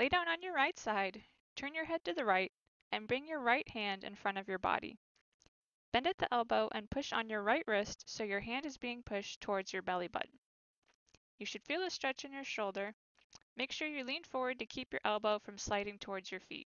Lay down on your right side, turn your head to the right, and bring your right hand in front of your body. Bend at the elbow and push on your right wrist so your hand is being pushed towards your belly button. You should feel a stretch in your shoulder. Make sure you lean forward to keep your elbow from sliding towards your feet.